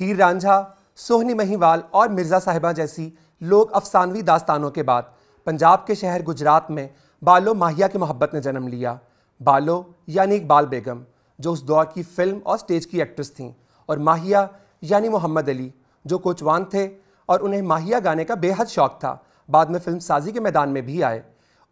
हीर रांझा, सोहनी महिवाल और मिर्ज़ा साहिबा जैसी लोग अफसानवी दास्तानों के बाद पंजाब के शहर गुजरात में बालो माहिया की मोहब्बत ने जन्म लिया। बालो यानी इकबाल बेगम, जो उस दौर की फ़िल्म और स्टेज की एक्ट्रेस थीं। और माहिया यानी मोहम्मद अली, जो कोचवान थे और उन्हें माहिया गाने का बेहद शौक था, बाद में फ़िल्म साजी के मैदान में भी आए।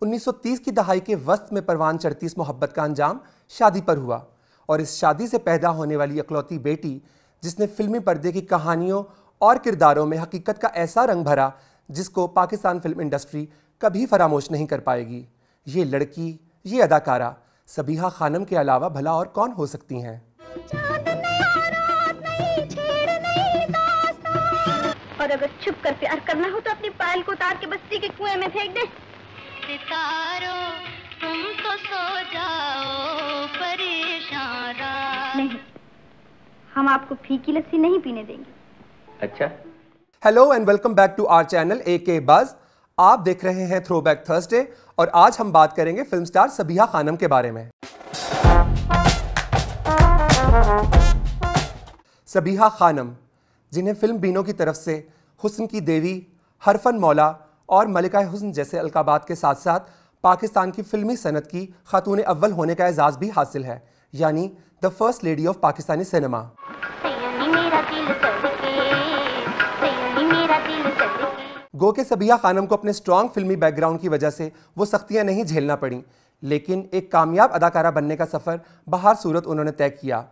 1930 की दहाई के वस्त में परवान चढ़ती इस मोहब्बत का अंजाम शादी पर हुआ और इस शादी से पैदा होने वाली अकलौती बेटी जिसने फिल्मी पर्दे की कहानियों और किरदारों में हकीकत का ऐसा रंग भरा जिसको पाकिस्तान फ़िल्म इंडस्ट्री कभी फरामोश नहीं कर पाएगी। ये लड़की ये अदाकारा सबीहा खानम के अलावा भला और कौन हो सकती हैं? और अगर छुप कर प्यार करना हो तो अपनी पायल को उतार के बस्ती के कुएँ में फेंक दे। सितारों तुम तो सो जाओ परेशान नहीं हम आपको फीकी लस्सी नहीं पीने देंगे। अच्छा। Hello and welcome back to our channel ए के बज आप देख रहे हैं थ्रो बैक थर्सडे और आज हम बात करेंगे फ़िल्म स्टार सबिहा खानम के बारे में। सबिहा खानम जिन्हें फ़िल्म बीनों की तरफ़ से हुस्न की देवी हरफन मौला और मलिका हुस्न जैसे अलकाबात के साथ साथ पाकिस्तान की फिल्मी सनत की खातून अव्वल होने का एजाज़ भी हासिल है। यानी the first lady of Pakistani cinema. गो के सबिया खानम को अपने स्ट्रॉन्ग फिल्मी बैकग्राउंड की वजह से वो सख्तियाँ नहीं झेलना पड़ी, लेकिन एक कामयाब अदाकारा बनने का सफ़र बाहर सूरत उन्होंने तय किया।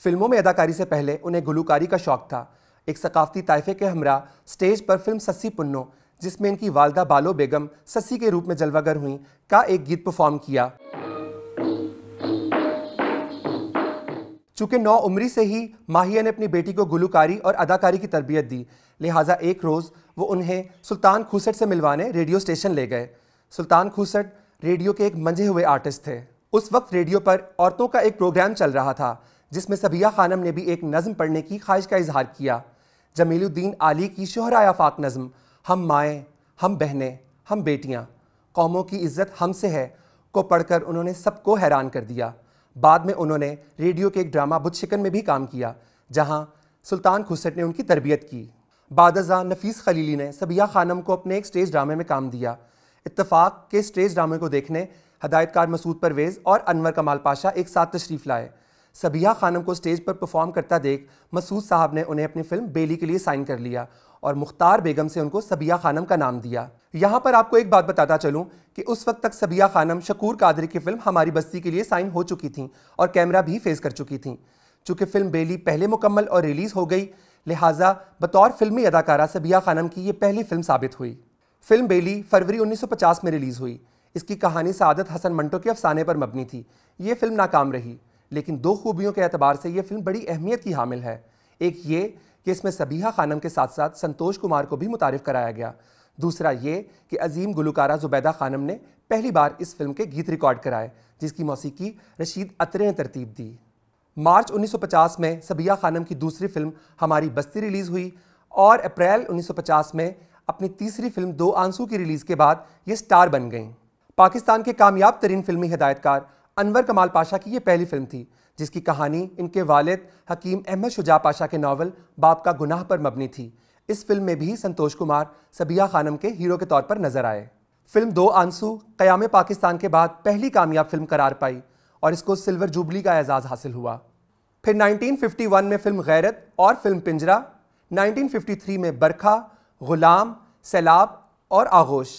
फ़िल्मों में अदाकारी से पहले उन्हें गुलूकारी का शौक था। एक सकाफती ताइफे के हमरा स्टेज पर फ़िल्म सस्सी पुन्नो, जिसमें इनकी वालदा बालो बेगम सस्सी के रूप में जलवागर हुई, का एक गीत परफॉर्म किया। चूँकि नौ उम्री से ही माहिया ने अपनी बेटी को गुलूकारी और अदाकारी की तरबियत दी, लिहाजा एक रोज़ वो उन्हें सुल्तान खूसट से मिलवाने रेडियो स्टेशन ले गए। सुल्तान खूसट रेडियो के एक मंझे हुए आर्टिस्ट थे। उस वक्त रेडियो पर औरतों का एक प्रोग्राम चल रहा था, जिसमें सबिया खानम ने भी एक नज़म पढ़ने की ख्वाहिश का इजहार किया। जमीलुद्दीन आली की शोहरा आफाक नज़म, हम माएँ, हम बहनें, हम बेटियाँ, कौमों की इज़्ज़त हमसे है, को पढ़कर उन्होंने सबको हैरान कर दिया। बाद में उन्होंने रेडियो के एक ड्रामा बुत शिकन में भी काम किया, जहाँ सुल्तान खुसट ने उनकी तरबियत की। बादजा नफीस खलीली ने सबिया खानम को अपने एक स्टेज ड्रामे में काम दिया। इत्तफाक के स्टेज ड्रामे को देखने हदायतकार मसूद परवेज़ और अनवर कमाल पाशा एक साथ तशरीफ़ लाए। सबिया खानम को स्टेज पर परफॉर्म करता देख मसूद साहब ने उन्हें अपनी फ़िल्म बेली के लिए साइन कर लिया और मुख्तार बेगम से उनको सबिया खानम का नाम दिया। यहाँ पर आपको एक बात बताता चलूँ कि उस वक्त तक सबिया खानम, शकूर कादरी की फ़िल्म हमारी बस्ती के लिए साइन हो चुकी थी और कैमरा भी फेस कर चुकी थी। चूँकि फ़िल्म बेली पहले मुकम्मल और रिलीज़ हो गई, लिहाजा बतौर फिल्मी अदाकारा सबिया खानम की ये पहली फ़िल्म साबित हुई। फ़िल्म बेली फरवरी 1950 में रिलीज़ हुई। इसकी कहानी सादत हसन मंटो के अफसाने पर मबनी थी। ये फ़िल्म नाकाम रही, लेकिन दो खूबियों के अतबार से ये फ़िल्म बड़ी अहमियत की हामिल है। एक ये कि इसमें सबीहा खानम के साथ साथ संतोष कुमार को भी मुतारफ़ कराया गया। दूसरा ये कि अजीम गुलकारा जुबैदा खानम ने पहली बार इस फ़िल्म के गीत रिकॉर्ड कराए, जिसकी मौसीकी रशीद अतरे ने तरतीब दी। मार्च 1950 में सबिया खानम की दूसरी फ़िल्म हमारी बस्ती रिलीज़ हुई और अप्रैल 1950 में अपनी तीसरी फ़िल्म दो आँसू की रिलीज़ के बाद ये स्टार बन गईं। पाकिस्तान के कामयाब तरीन फिल्मी हिदायतकार अनवर कमाल पाशा की ये पहली फ़िल्म थी जिसकी कहानी इनके वालिद हकीम अहमद शुजा पाशा के नावल बाप का गुनाह पर मबनी थी। इस फ़िल्म में भी संतोष कुमार सबिया खानम के हीरो के तौर पर नज़र आए। फ़िल्म दो आँसू, क़याम पाकिस्तान के बाद पहली कामयाब फ़िल्म करार पाई और इसको सिल्वर जुबली का एजाज़ हासिल हुआ। फिर 1951 में फ़िल्म गैरत और फ़िल्म पिंजरा 1953 में बरखा, गुलाम, सैलाब और आगोश।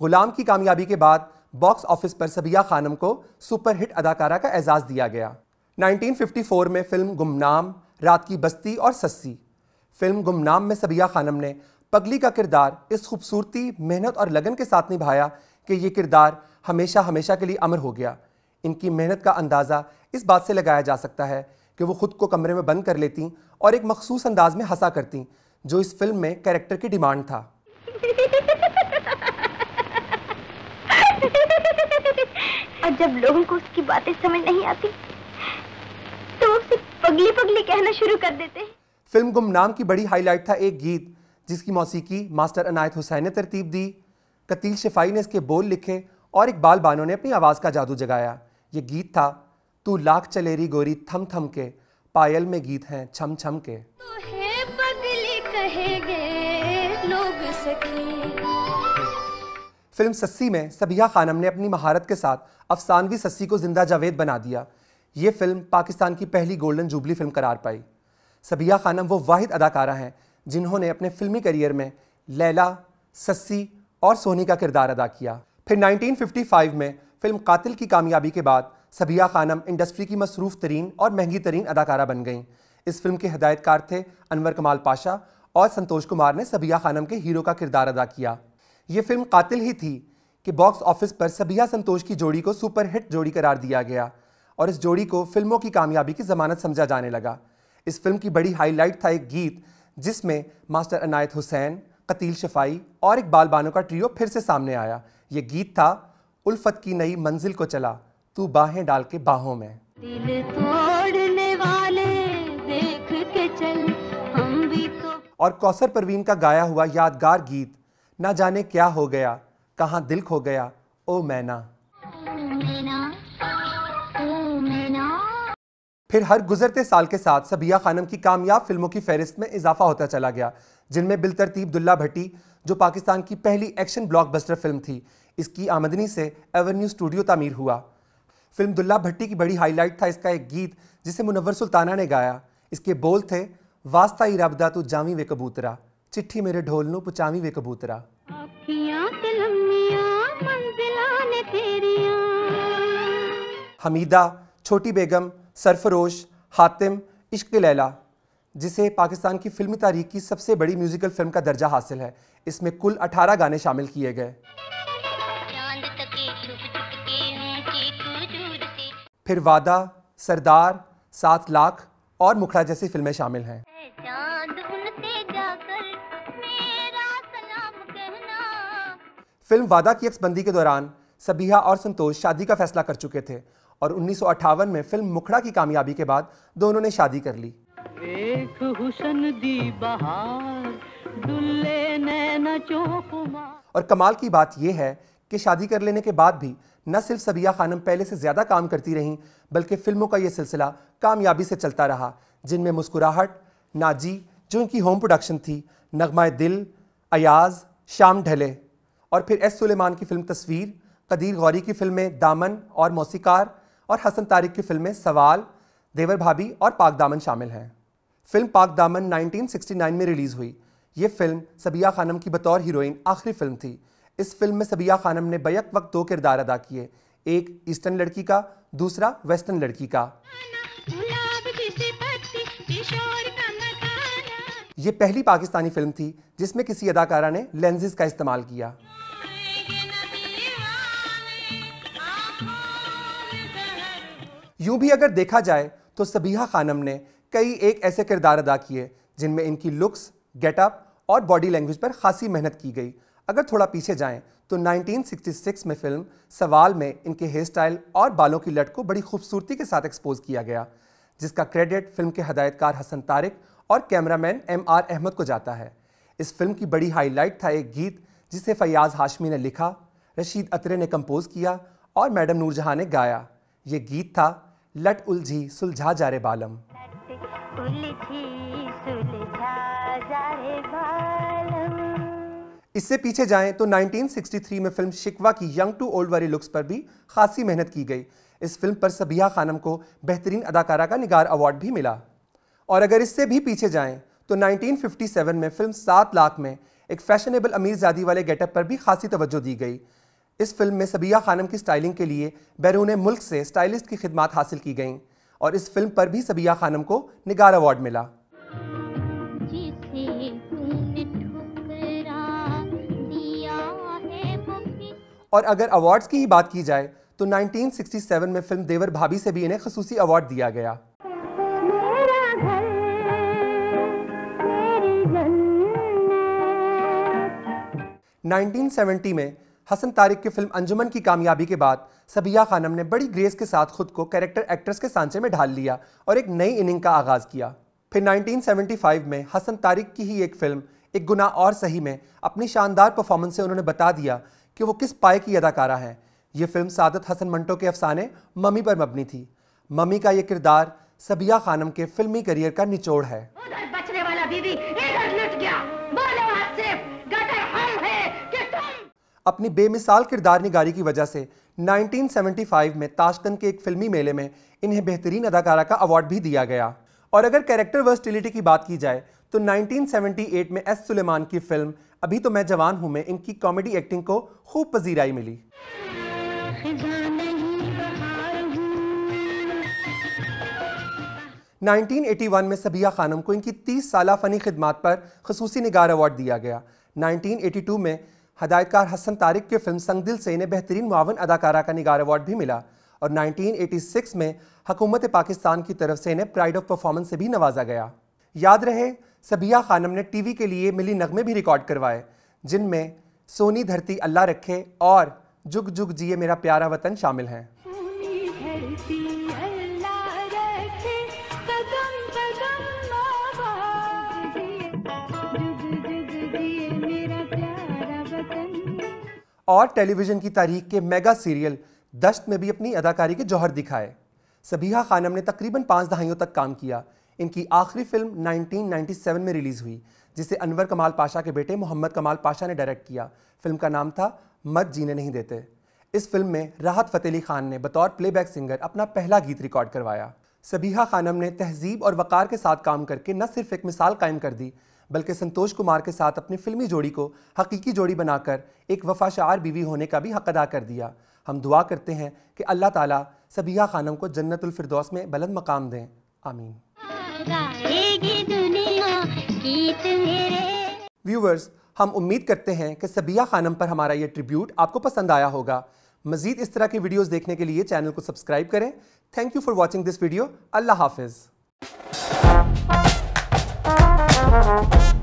गुलाम की कामयाबी के बाद बॉक्स ऑफ़िस पर सबिया खानम को सुपरहिट अदाकारा का एजाज़ दिया गया। 1954 में फ़िल्म गुमनाम, रात की बस्ती और सस्सी फ़िल्म गुमनाम में सबिया खानम ने पगली का किरदार इस खूबसूरती, मेहनत और लगन के साथ निभाया कि ये किरदार हमेशा हमेशा के लिए अमर हो गया। इनकी मेहनत का अंदाज़ा इस बात से लगाया जा सकता है कि वो खुद को कमरे में बंद कर लेती और एक मखसूस अंदाज में हंसा करती, जो इस फ़िल्म में कैरेक्टर की डिमांड था। जब लोगों को उसकी बातें समझ नहीं आती पगली पगली कहना शुरू कर देते हैं। फ़िल्म गुमनाम की बड़ी हाईलाइट था एक गीत जिसकी मौसीकी मास्टर अनायत हुसैन ने तरतीब दी। कतील शिफाई ने इसके बोल लिखे और इकबाल बानो ने अपनी आवाज़ का जादू जगाया। ये गीत था तू लाख चलेरी गोरी थम थम के पायल में गीत हैं छम छम के। तो है कहेंगे लोग सखी। फ़िल्म सस्सी में सबिया खानम ने अपनी महारत के साथ अफसानवी सस्सी को ज़िंदा जावेद बना दिया। ये फ़िल्म पाकिस्तान की पहली गोल्डन जुबली फ़िल्म करार पाई। सबिया खानम वो वाहिद अदाकारा हैं, जिन्होंने अपने फिल्मी करियर में लैला, सस्सी और सोनी का किरदार अदा किया। फिर 1955 में फ़िल्म कातिल की कामयाबी के बाद सबिया खानम इंडस्ट्री की मसरूफ़ तरीन और महँगी तरीन अदाकारा बन गईं। इस फ़िल्म के हदायतकार थे अनवर कमाल पाशा और संतोष कुमार ने सबिया खानम के हीरो का किरदार अदा किया। ये फ़िल्म कातिल ही थी कि बॉक्स ऑफ़िस पर सबिया संतोष की जोड़ी को सुपरहिट जोड़ी करार दिया गया। और इस जोड़ी को फ़िल्मों की कामयाबी की जमानत समझा जाने लगा। इस फ़िल्म की बड़ी हाईलाइट था एक गीत जिसमें मास्टर अनायत हुसैन कतील शफाई और इकबाल बानो का ट्रियो फिर से सामने आया। ये गीत था उल्फत की नई मंजिल को चला तू बाहें डाल के बाहों में। दिल तोड़ने वाले देख के चल हम भी तो और कौसर परवीन का गाया हुआ यादगार गीत ना जाने क्या हो गया कहाँ दिल खो गया ओ मैना। मैना फिर हर गुजरते साल के साथ सबिया खानम की कामयाब फ़िल्मों की फहरिस्त में इजाफा होता चला गया जिनमें बिलतरतीब दुल्ला भट्टी जो पाकिस्तान की पहली एक्शन ब्लॉकबस्टर फ़िल्म थी इसकी आमदनी से एवेन्यू स्टूडियो तामीर हुआ। फ़िल्म दुल्ला भट्टी की बड़ी हाईलाइट था इसका एक गीत जिसे मुनवर सुल्ताना ने गाया। इसके बोल थे वास्ता ही रबदा तू जावी वे कबूतरा चिट्ठी मेरे ढोल नु पुचावी वे कबूतरा। हमीदा छोटी बेगम सरफरोश हातिम इश्क लैला जिसे पाकिस्तान की फिल्मी तारीख की सबसे बड़ी म्यूजिकल फ़िल्म का दर्जा हासिल है। इसमें कुल 18 गाने शामिल किए गए। फिर वादा सरदार सात लाख और मुखड़ा जैसी फ़िल्में शामिल हैं। फ़िल्म वादा की अक्सबंदी के दौरान सबिहा और संतोष शादी का फैसला कर चुके थे और उन्नीस सौ अट्ठावन में फ़िल्म मुखड़ा की कामयाबी के बाद दोनों ने शादी कर ली। एक हुसन दी बहार दुल्ले नैना और कमाल की बात यह है कि शादी कर लेने के बाद भी न सिर्फ़ सबिया खानम पहले से ज़्यादा काम करती रहीं बल्कि फ़िल्मों का ये सिलसिला कामयाबी से चलता रहा जिनमें मुस्कुराहट नाजी जो इनकी होम प्रोडक्शन थी नगमा दिल अयाज शाम ढले और फिर एस सुलेमान की फ़िल्म तस्वीर कदीर गौरी की फ़िल्में दामन और मौसीकार और हसन तारिक की फ़िल्में सवाल, देवर भाभी और पाक दामन शामिल हैं। फ़िल्म पाक दामन 1969 में रिलीज़ हुई। ये फ़िल्म सबिया खानम की बतौर हीरोइन आखिरी फ़िल्म थी। इस फ़िल्म में सबिया खानम ने बैक वक्त दो किरदार अदा किए, एक ईस्टर्न लड़की का, दूसरा वेस्टर्न लड़की का। ये पहली पाकिस्तानी फ़िल्म थी जिसमें किसी अदाकारा ने लेंसेज का इस्तेमाल किया। यूँ भी अगर देखा जाए तो सबीहा खानम ने कई एक ऐसे किरदार अदा किए, जिनमें इनकी लुक्स गेटअप और बॉडी लैंग्वेज पर खासी मेहनत की गई। अगर थोड़ा पीछे जाएँ तो 1966 में फ़िल्म सवाल में इनके हेयर स्टाइल और बालों की लट को बड़ी खूबसूरती के साथ एक्सपोज किया गया, जिसका क्रेडिट फ़िल्म के हदायतकार हसन तारिक और कैमरामैन एम आर अहमद को जाता है। इस फ़िल्म की बड़ी हाईलाइट था एक गीत, जिसे फयाज हाशमी ने लिखा, रशीद अतरे ने कंपोज किया और मैडम नूरजहां ने गाया। ये गीत था लट उलझी सुलझा जा रे बालम। इससे पीछे जाएँ तो 1963 में फ़िल्म शिकवा की यंग टू ओल्ड वाली लुक्स पर भी खासी मेहनत की गई। इस फ़िल्म पर सबिया खानम को बेहतरीन अदाकारा का निगार अवार्ड भी मिला। और अगर इससे भी पीछे जाएँ तो 1957 में फ़िल्म सात लाख में एक फैशनेबल अमीर जादी वाले गेटअप पर भी खासी तवज्जो दी गई। इस फ़िल्म में सबिया खानम की स्टाइलिंग के लिए बैरून मुल्क से स्टाइलिस्ट की खिदमात हासिल की गईं और इस फ़िल्म पर भी सबिया खानम को निगार अवार्ड मिला। और अगर अवार्ड्स की ही बात की जाए तो 1967 में फ़िल्म देवर भाभी से भी इन्हें खसूसी अवार्ड दिया गया। मेरा घर मेरी 1970 में हसन तारिक की फ़िल्म अंजुमन की कामयाबी के बाद सबिया खानम ने बड़ी ग्रेस के साथ खुद को कैरेक्टर एक्ट्रेस के सांचे में ढाल लिया और एक नई इनिंग का आगाज़ किया। फिर 1975 में हसन तारिक की ही एक फ़िल्म, एक गुना और सही में अपनी शानदार परफॉर्मेंस से उन्होंने बता दिया कि वो किस पाए की अदाकारा हैं। ये फ़िल्म सादत हसन मंटो के अफसाने, मम्मी पर मबनी थी। मम्मी का ये किरदार सबिया खानम के फिल्मी करियर का निचोड़ है। अपनी बेमिसाल किरदार निगारी की वजह से 1975 में ताशकंद के एक फिल्मी मेले में इन्हें बेहतरीन अदाकारा का अवार्ड भी दिया गया। और अगर कैरेक्टर वर्सटिलिटी की बात की जाए तो 1978 में एस सुलेमान की फ़िल्म, अभी तो मैं जवान हूँ में, इनकी कॉमेडी एक्टिंग को खूब पजीराई मिली। बहार हूँ 1981 में सबिया खानम को इनकी 30 साल फनी खिदमात पर खसूसी निगार अवार्ड दिया गया। 1982 में हदायतकार हसन तारिक के फ़िल्म संगदिल से इन्हें बेहतरीन मुआवन अदाकारा का निगार अवार्ड भी मिला और 1986 में हुकूमत पाकिस्तान की तरफ़ से इन्हें प्राइड ऑफ़ परफॉर्मेंस से भी नवाजा गया। याद रहे, सबिया खानम ने टीवी के लिए मिली नगमे भी रिकॉर्ड करवाए, जिनमें सोनी धरती अल्लाह रखे और जुग जुग जिए मेरा प्यारा वतन शामिल हैं। और टेलीविज़न की तारीख के मेगा सीरियल दश्त में भी अपनी अदाकारी के जौहर दिखाए। सबिहा खानम ने तकरीबन पाँच दहाइयों तक काम किया। इनकी आखिरी फ़िल्म 1997 में रिलीज़ हुई, जिसे अनवर कमाल पाशा के बेटे मोहम्मद कमाल पाशा ने डायरेक्ट किया। फ़िल्म का नाम था मत जीने नहीं देते। इस फ़िल्म में राहत फ़तेह अली खान ने बतौर प्लेबैक सिंगर अपना पहला गीत रिकॉर्ड करवाया। सबिहा खानम ने तहजीब और वक़ार के साथ काम करके न सिर्फ़ एक मिसाल कायम कर दी बल्कि संतोष कुमार के साथ अपनी फिल्मी जोड़ी को हकीकी जोड़ी बनाकर एक वफाशार बीवी होने का भी हक अदा कर दिया। हम दुआ करते हैं कि अल्लाह ताला सबिया खानम को जन्नतुल फिरदौस में बुलंद मकाम दें। आमीन। व्यूवर्स हम उम्मीद करते हैं कि सबिया खानम पर हमारा ये ट्रिब्यूट आपको पसंद आया होगा। मजीद इस तरह की वीडियोस देखने के लिए चैनल को सब्सक्राइब करें। Thank you for watching this video. अल्लाह हाफिज़। Thank you.